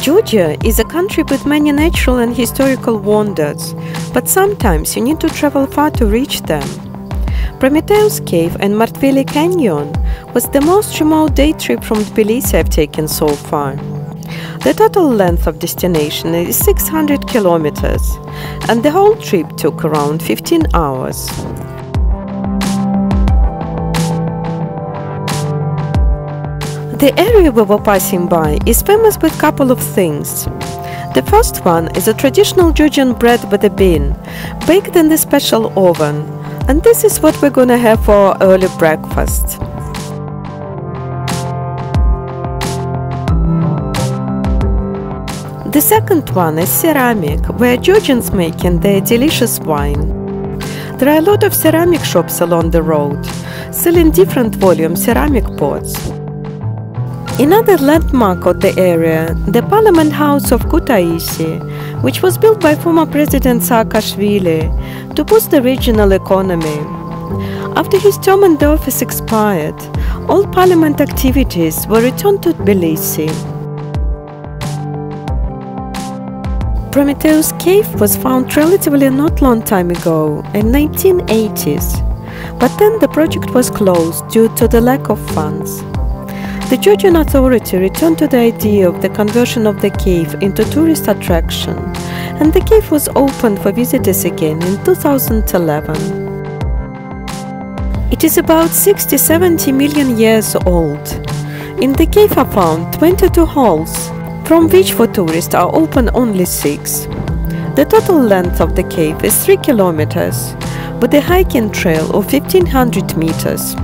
Georgia is a country with many natural and historical wonders, but sometimes you need to travel far to reach them. Prometheus Cave and Martvili Canyon was the most remote day trip from Tbilisi I've taken so far. The total length of destination is 600 kilometers, and the whole trip took around 15 hours. The area we were passing by is famous with a couple of things. The first one is a traditional Georgian bread with a bean, baked in the special oven, and this is what we're gonna have for early breakfast. The second one is ceramic, where Georgians making their delicious wine. There are a lot of ceramic shops along the road, selling different volume ceramic pots. Another landmark of the area, the Parliament House of Kutaisi, which was built by former President Saakashvili to boost the regional economy. After his term in the office expired, all parliament activities were returned to Tbilisi. Prometheus Cave was found relatively not long time ago, in 1980s, but then the project was closed due to the lack of funds. The Georgian authority returned to the idea of the conversion of the cave into tourist attraction, and the cave was opened for visitors again in 2011. It is about 60-70 million years old. In the cave are found 22 holes, from which for tourists are open only 6. The total length of the cave is 3 kilometers, with a hiking trail of 1500 meters.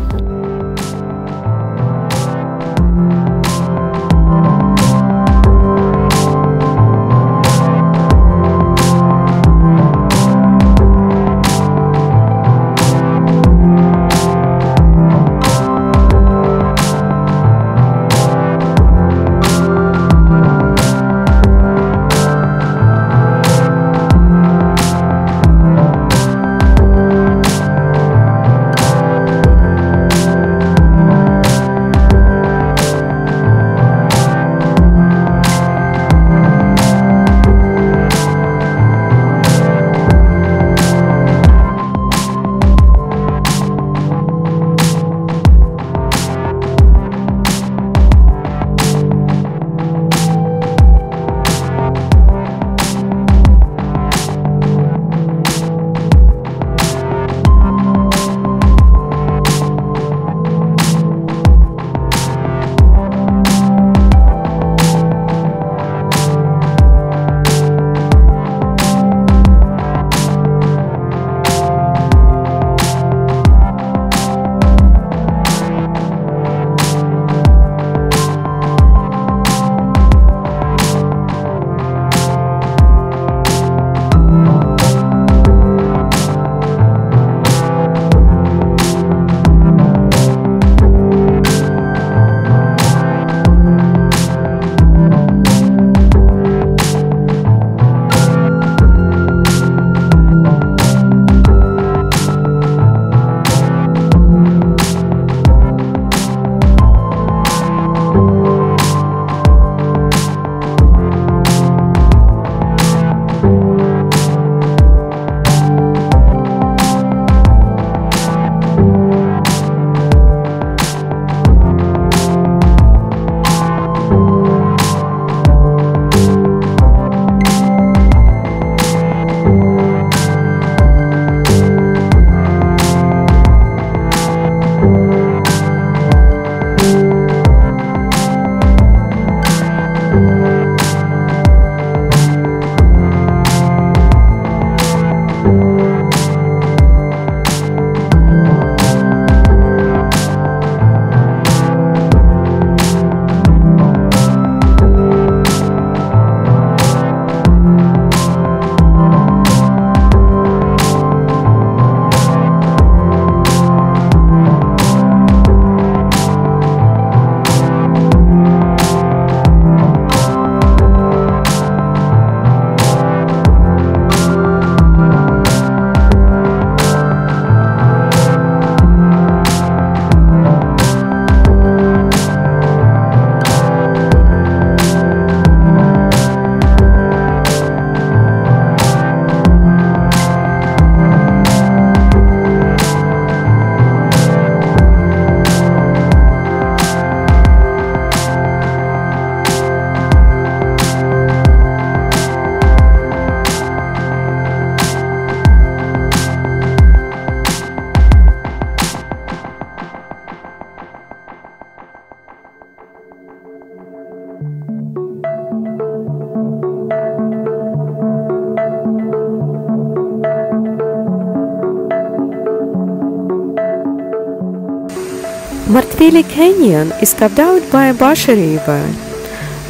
Martvili Canyon is carved out by a River.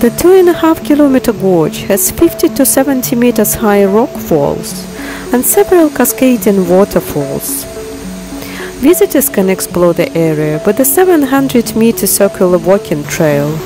The two and a half kilometer gorge has 50 to 70 meters high rock falls and several cascading waterfalls. Visitors can explore the area with a 700 meter circular walking trail.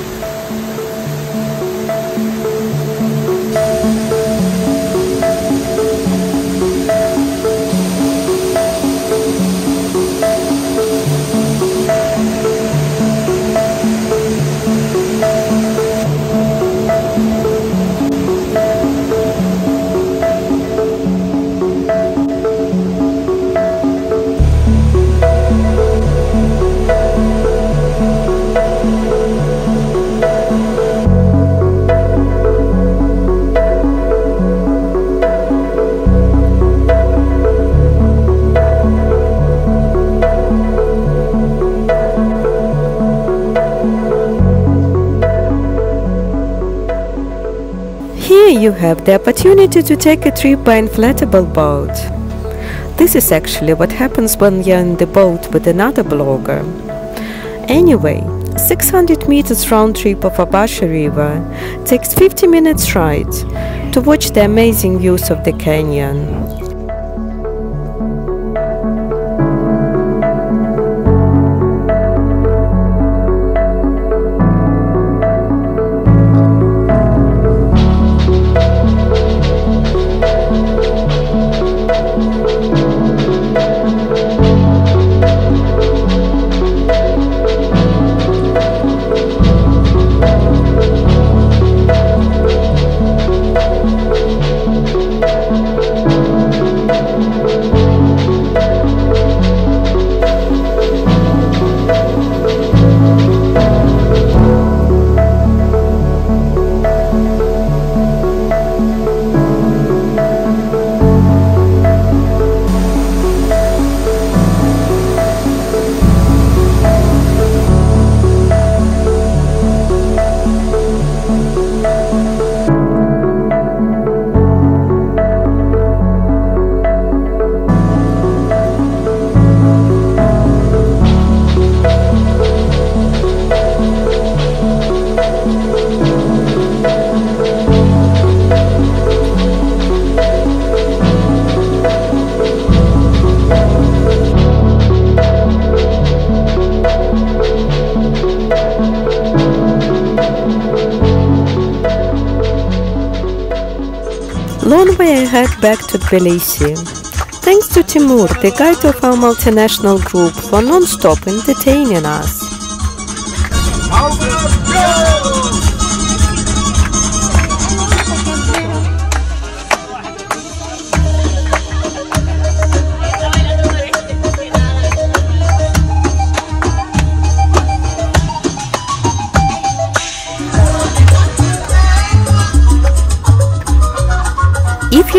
You have the opportunity to take a trip by inflatable boat. This is actually what happens when you're in the boat with another blogger. Anyway, 600 meters round trip of Abasha River takes 50 minutes ride to watch the amazing views of the canyon. Way ahead back to Tbilisi. Thanks to Timur, the guide of our multinational group, for non-stop entertaining us.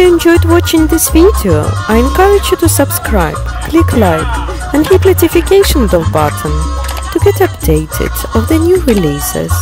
You enjoyed watching this video, I encourage you to subscribe, click like and hit notification bell button to get updated of the new releases.